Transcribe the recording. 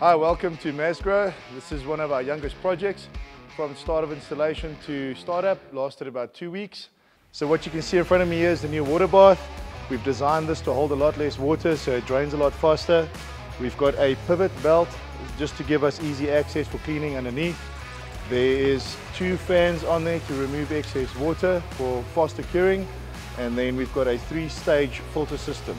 Hi, welcome to MasGro. This is one of our youngest projects. From start of installation to startup, lasted about two weeks. So what you can see in front of me is the new water bath. We've designed this to hold a lot less water so it drains a lot faster. We've got a pivot belt just to give us easy access for cleaning underneath. There is two fans on there to remove excess water for faster curing. And then we've got a three-stage filter system.